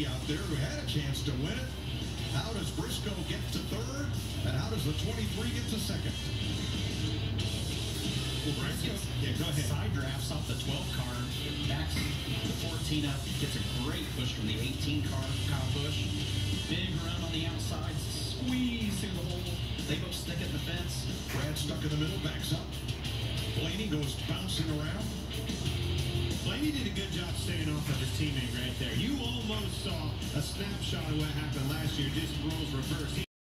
Out there who had a chance to win it. How does Briscoe get to third? And how does the 23 get to second? Well, Briscoe Yeah, go ahead. side drafts off the 12 car, backs the 14 up, gets a great push from the 18 car, Kyle Busch. Big run on the outside, squeeze through the hole. They both stick at the fence. Brad stuck in the middle, backs up. Blaney goes bouncing around. Snapshot of what happened last year, just rules reversed.